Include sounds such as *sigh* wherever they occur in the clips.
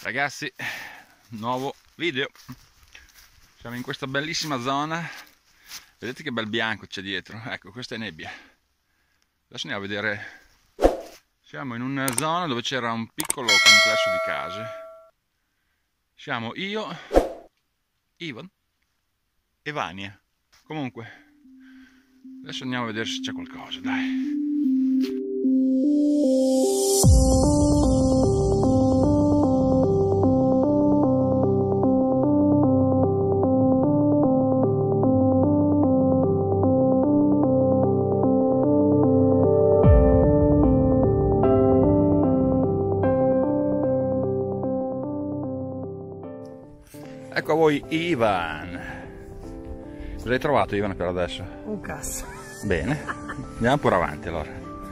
Ragazzi, nuovo video. Siamo in questa bellissima zona. Vedete che bel bianco c'è dietro? Ecco, questa è nebbia. Adesso andiamo a vedere. Siamo in una zona dove c'era un piccolo complesso di case. Siamo io, Ivan e Vania. Comunque, adesso andiamo a vedere se c'è qualcosa, dai. Voi Ivan. Cosa hai trovato Ivan per adesso? Un cazzo. Bene, andiamo pure avanti allora.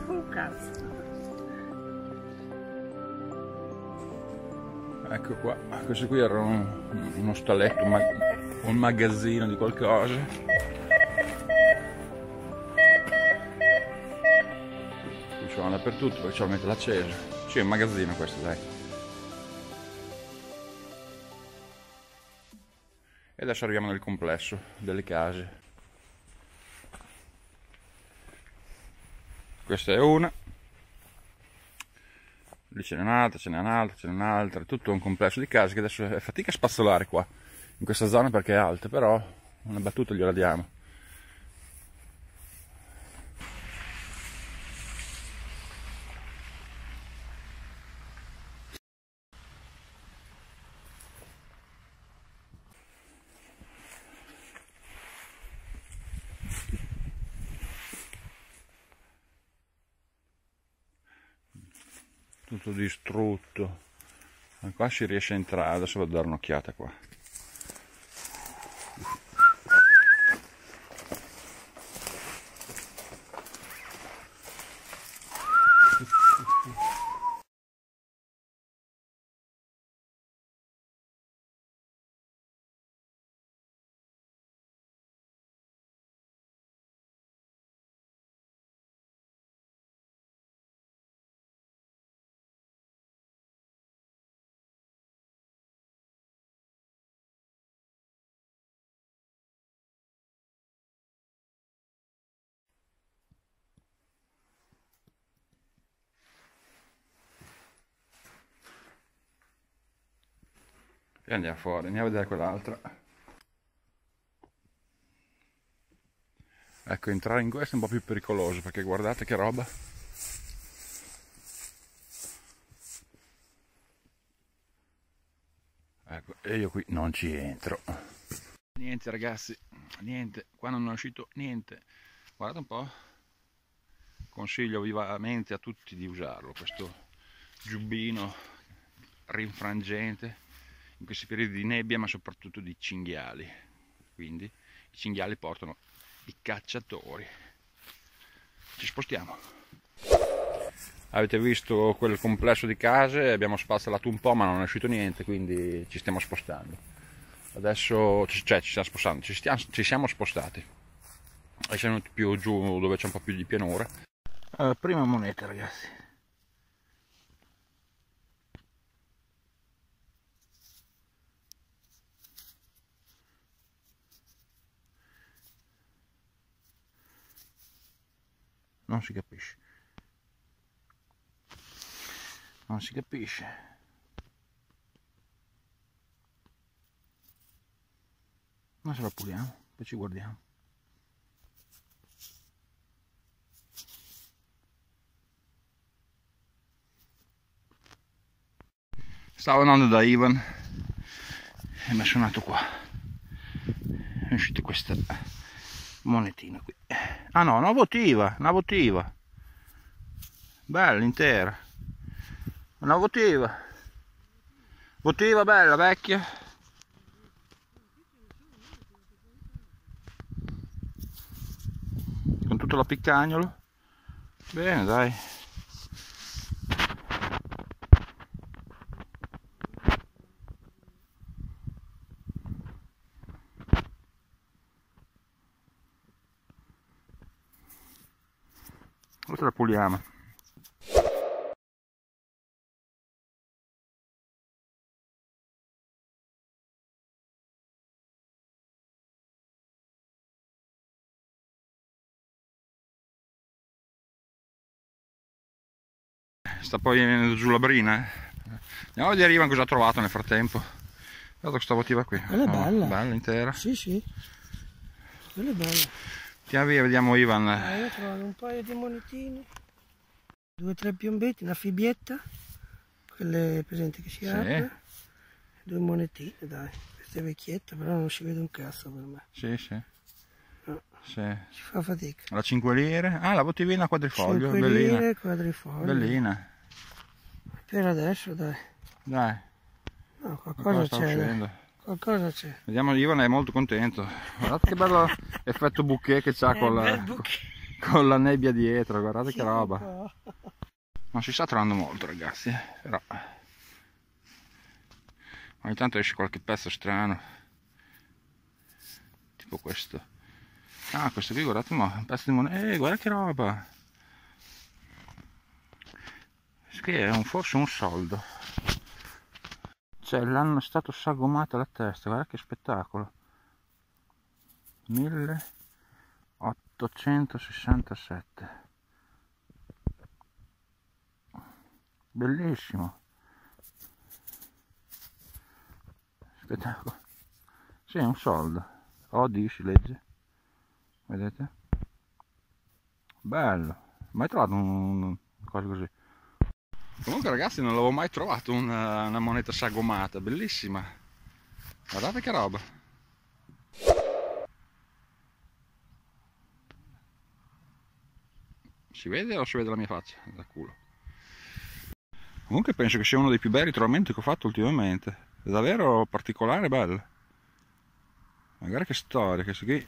Un cazzo. Ecco qua, questo qui era un, uno stalletto, un, mag un magazzino di qualcosa. Dappertutto perché c'è mette l'acceso. Sì, è un magazzino questo, dai. Adesso arriviamo nel complesso delle case. Questa è una. Lì ce n'è un'altra, ce n'è un'altra, ce n'è un'altra. Tutto un complesso di case che adesso è fatica a spazzolare qua, in questa zona perché è alta, però una battuta gliela diamo. Tutto distrutto. Qua si riesce a entrare adesso vado a dare un'occhiata qua e andiamo fuori andiamo a vedere quell'altra ecco entrare in questo è un po' più pericoloso perché guardate che roba. Ecco e io qui non ci entro. Niente ragazzi niente. Qua non è uscito niente. Guardate un po' consiglio vivamente a tutti di usarlo questo giubbino rinfrangente in questi periodi di nebbia ma soprattutto di cinghiali. Quindi i cinghiali portano i cacciatori. Ci spostiamo. Avete visto quel complesso di case? Abbiamo spazzolato un po' ma non è uscito niente quindi ci stiamo spostando. Adesso cioè ci stiamo spostando ci, stiamo, ci siamo spostati. E siamo più giù dove c'è un po' più di pianura. Uh, prima moneta ragazzi non si capisce. Non si capisce. Ma se la puliamo poi ci guardiamo. Stavo andando da Ivan e mi è suonato qua. È uscita questa monetina qui ah no una votiva una votiva. Bella intera. Una votiva. Votiva bella vecchia. Con tutta la piccagnolo bene dai questa la puliamo. Sta poi venendo giù la brina eh. andiamo a vedere Ivan cosa ha trovato nel frattempo. Guarda questa votiva qui. Quella è no, bella. bella intera. Sì sì. Quella è bella. Andiamo via, vediamo Ivan. Eh, io ho trovato un paio di monetine, due o tre piombetti, una fibbietta, quelle presenti che si Sì. apre, due monetine, dai. Questa è vecchietta, però non si vede un cazzo per me. Sì, sì. No. sì. Si fa fatica. La 5 lire. Ah, la bottivina quadrifoglio. 5 Bellina. lire, quadrifoglio. Bellina. Per adesso, dai. Dai. No, Cosa qualcosa sta c'è? Qualcosa c'è. Vediamo, Ivan è molto contento. Guardate che bello *laughs* effetto bouquet che c'ha con, la, con la nebbia dietro. Guardate che Sì, roba. un po'. Non si sta trovando molto, ragazzi. eh, Però ogni tanto esce qualche pezzo strano. Tipo questo. Ah, questo qui, guardate, ma un pezzo di moneta. Eh, guarda che roba. Che è un, forse un soldo. Cioè, l'hanno stato sagomata la testa, guarda che spettacolo. 1867. Bellissimo. Spettacolo. Sì, è un soldo. OD si legge. Vedete? Bello. Mai trovato un, un cosa così. Comunque ragazzi non l'avevo mai trovato una, una moneta sagomata, bellissima. Guardate che roba. Si vede o si vede la mia faccia? Da culo. Comunque penso che sia uno dei più bei ritrovamenti che ho fatto ultimamente. È davvero particolare e bello. Magari che storia, che qui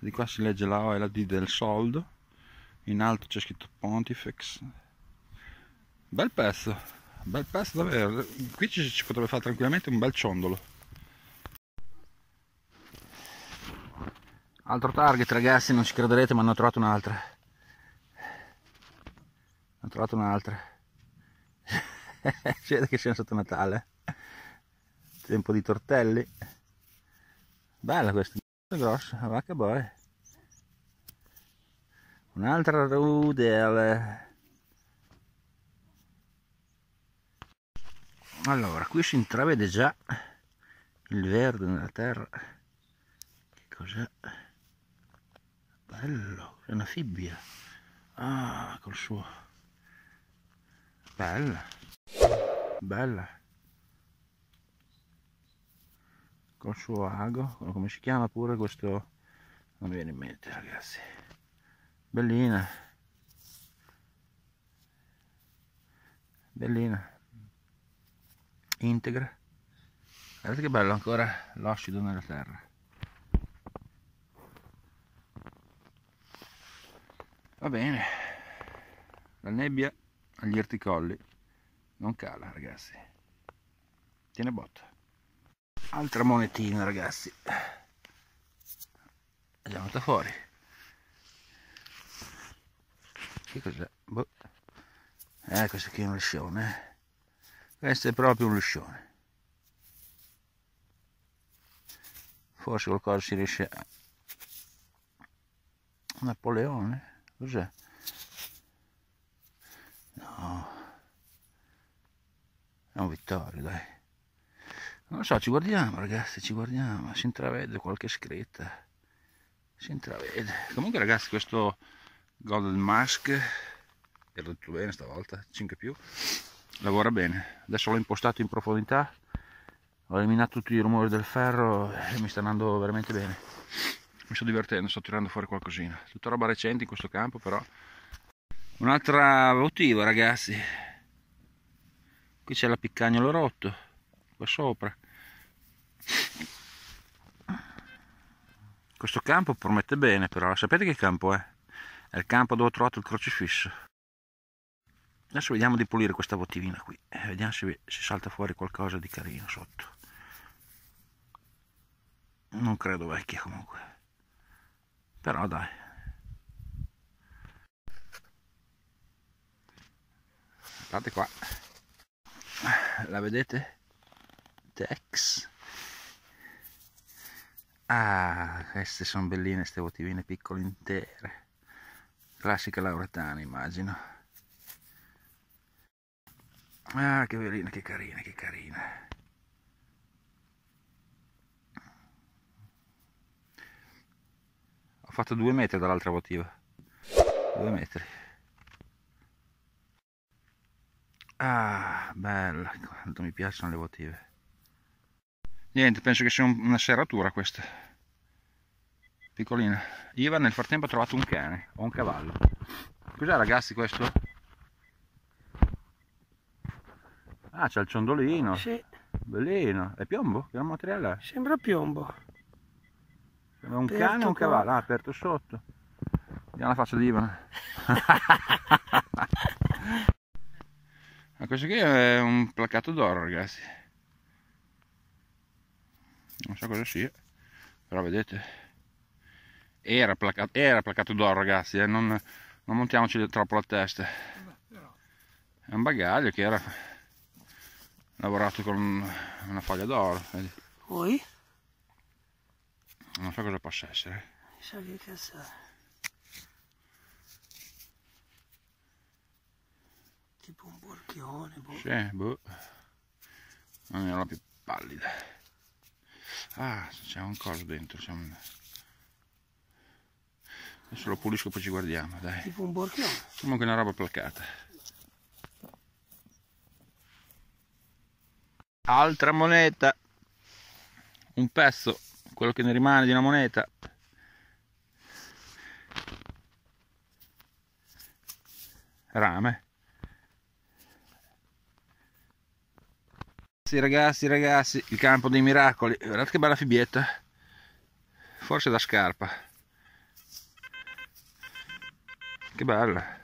di qua si legge la O e la D del soldo. In alto c'è scritto Pontifex. Bel pezzo, bel pezzo davvero. Qui ci, ci potrebbe fare tranquillamente un bel ciondolo. Altro target ragazzi, non ci crederete ma ne ho trovato un'altra. Ne ho trovato un'altra. *laughs* si vede che siamo sotto Natale. Tempo di tortelli. Bella questa, grossa, vacca boy. Un'altra rudele. Allora, qui si intravede già il verde nella terra. Che cos'è? Bello, è una fibbia. Ah, col suo. Bella. Bella. Col suo ago, come si chiama pure questo? Non mi viene in mente, ragazzi. Bellina. Bellina integra. Guardate che bello ancora l'oscido nella terra. Va bene. La nebbia agli erticolli non cala ragazzi. Tiene botta. Altra monetina ragazzi. Andiamo da fuori. Che cos'è? Boh. eh questo qui è un liscione questo è proprio un liscione forse qualcosa si riesce a Napoleone? Cos'è? no. È un Vittorio dai. Non lo so ci guardiamo ragazzi ci guardiamo. Si intravede qualche scritta. Si intravede. Comunque ragazzi questo Golden Mask è detto bene stavolta 5 più lavora bene. Adesso l'ho impostato in profondità ho eliminato tutti i rumori del ferro e mi sta andando veramente bene. Mi sto divertendo sto tirando fuori qualcosina. Tutta roba recente in questo campo però. Un'altra motivo ragazzi. Qui c'è la piccagnolo rotto qua sopra. Questo campo promette bene però. Sapete che campo è? è il campo dove ho trovato il crocifisso Adesso vediamo di pulire questa bottivina qui, eh, vediamo se si salta fuori qualcosa di carino sotto. Non credo vecchia comunque, però dai. Guardate qua, la vedete? Tex. Ah, queste sono belline, queste bottivine piccole intere. Classica lauretana immagino Ah, che velina, che carina, che carina. Ho fatto due metri dall'altra votiva. Due metri. Ah, bella, quanto mi piacciono le votive. Niente, penso che sia una serratura questa. Piccolina. Iva nel frattempo ha trovato un cane o un cavallo. Cos'è ragazzi questo? Ah, c'è il ciondolino. Sì. Bellino. È piombo? Che materiale è? Sembra piombo. Sembra un aperto cane o un cavallo? Ah, aperto sotto. Vediamo la faccia di Ivan. *laughs* Ma questo qui è un placato d'oro, ragazzi. Non so cosa sia, però vedete. Era placato, era placato d'oro, ragazzi, eh? non, non montiamoci troppo la testa. È un bagaglio che era lavorato con una foglia d'oro. Poi? Non so cosa possa essere. Chissà che cazzo. Tipo un borchione, boh. Sì, boh. Non era la più pallida. Ah, c'è un coso dentro. C'è un... Adesso lo pulisco poi ci guardiamo, dai. Tipo un borchione. Comunque una roba placata. Altra moneta. Un pezzo, quello che ne rimane di una moneta. Rame. Sì ragazzi, ragazzi, il campo dei miracoli. Guardate che bella fibbietta. Forse da scarpa. Che bella.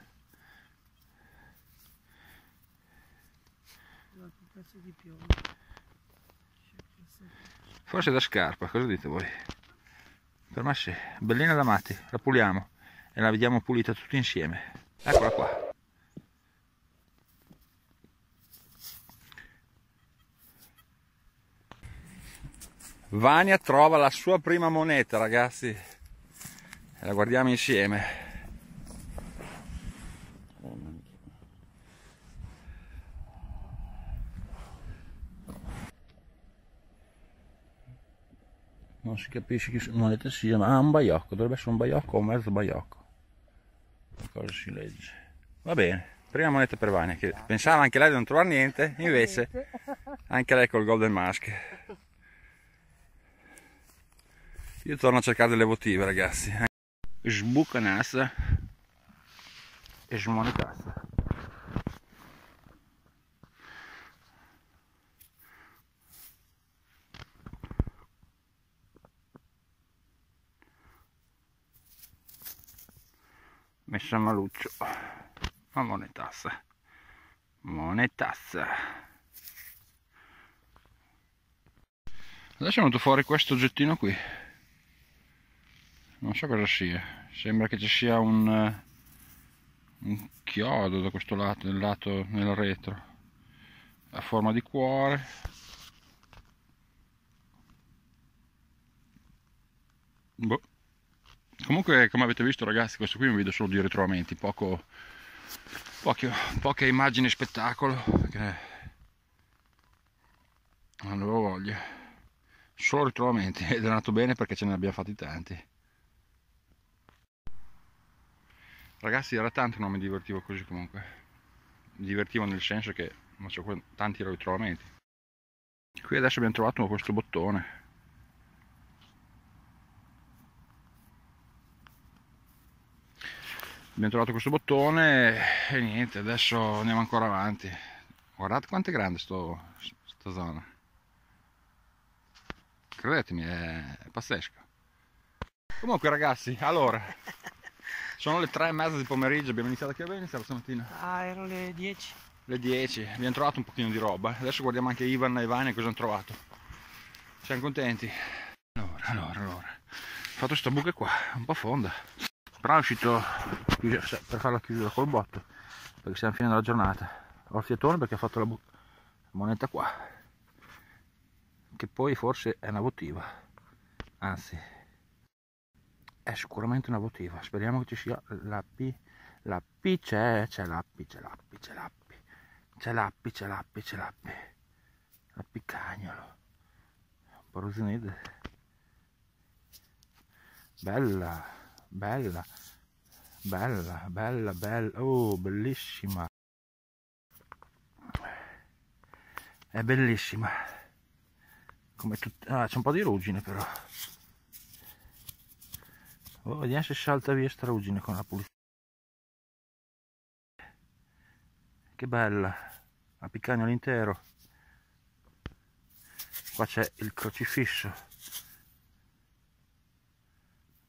Forse da scarpa, cosa dite voi? Per me sì, bellina da matti, la puliamo e la vediamo pulita tutti insieme. Eccola qua. Vania trova la sua prima moneta, ragazzi. E la guardiamo insieme. Non si capisce che moneta sia, ma ah, un baiocco, dovrebbe essere un baiocco o un mezzo baiocco. Cosa si legge? Va bene, prima moneta per Vania, che pensava anche lei di non trovare niente, invece *laughs* anche lei col Golden Mask. Io torno a cercare delle votive ragazzi. Sbucanassa e smonetassa. Messa maluccio. Ma monetassa monetassa adesso è venuto fuori questo oggettino qui. Non so cosa sia. Sembra che ci sia un, un chiodo da questo lato nel lato nel retro. A forma di cuore. Boh comunque come avete visto ragazzi questo qui è un video solo di ritrovamenti poco poche, poche immagini spettacolo perché non avevo voglia. Solo ritrovamenti *laughs* ed è andato bene perché ce ne abbiamo fatti tanti. Ragazzi era tanto non mi divertivo così comunque. Mi divertivo nel senso che facevo tanti ritrovamenti. Qui adesso abbiamo trovato questo bottone abbiamo trovato questo bottone e niente adesso andiamo ancora avanti. Guardate quanto è grande sto, sta zona. Credetemi è, è pazzesco. Comunque ragazzi allora *laughs* sono le tre e mezza di pomeriggio abbiamo iniziato che ora iniziato stamattina? Ah erano le 10 le 10 abbiamo trovato un pochino di roba. Adesso guardiamo anche Ivan e Vania cosa hanno trovato. Siamo contenti. Allora allora allora. Ho fatto sta buca qua un po' fonda però è uscito per fare la chiusura col botto perché siamo a fine della giornata ho il fiatone perché ha fatto la, moneta qua che poi forse è una votiva anzi è sicuramente una votiva speriamo che ci sia la P la P c'è c'è la P c'è la P c'è la P C'è l'appi, c'è l'appi, c'è l'appi. L'appicagnolo. Porosinide. Bella, bella, bella, bella, bella. Oh, bellissima. È bellissima. Come tut... Ah, c'è un po' di ruggine però. Oh, vediamo se salta via sta ruggine con la pulizia. Che bella. La piccagna intero. Qua c'è il crocifisso.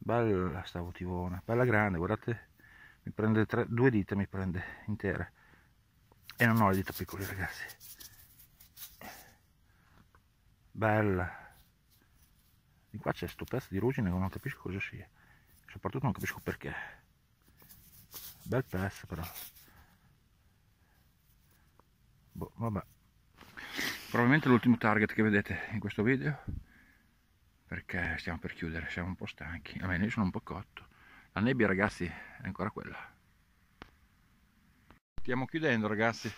Bella sta votivona. Bella grande, guardate. Mi prende tre, due dita, mi prende intera. E non ho le dita piccole, ragazzi. Bella. Di qua c'è sto pezzo di ruggine che non capisco cosa sia. Soprattutto non capisco perché. Bel pezzo però. Boh, vabbè. Probabilmente l'ultimo target che vedete in questo video. Perché stiamo per chiudere, siamo un po' stanchi. A me io sono un po' cotto. La nebbia ragazzi è ancora quella. Stiamo chiudendo ragazzi.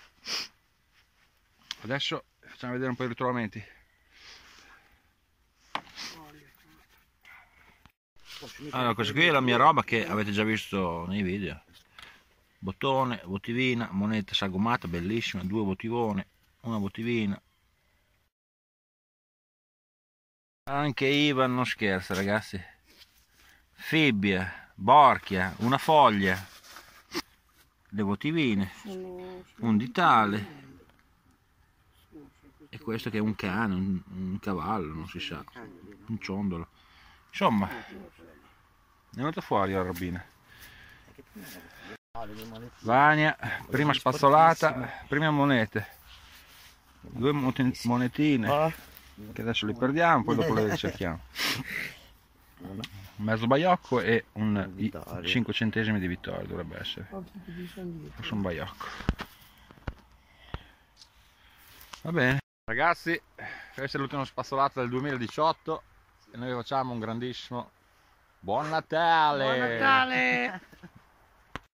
Adesso facciamo vedere un po' i ritrovamenti. Allora, questa qui è la mia roba che avete già visto nei video. Bottone, votivina, moneta sagomata, bellissima, due votivone, una votivina. Anche Ivan non scherza ragazzi. Fibbia, borchia, una foglia, le votivine, un ditale e questo che è un cane, un, un cavallo, non si sa, un ciondolo. Insomma, è venuta fuori la robina. Vania, prima spazzolata, prima monete, due monetine che adesso le perdiamo, poi dopo le cerchiamo. Mezzo baiocco e un 5 centesimi di vittoria dovrebbe essere. Forse un baiocco. Va bene. Ragazzi, questa è l'ultima spazzolata del 2018 e noi facciamo un grandissimo Buon Natale! Buon Natale! *laughs*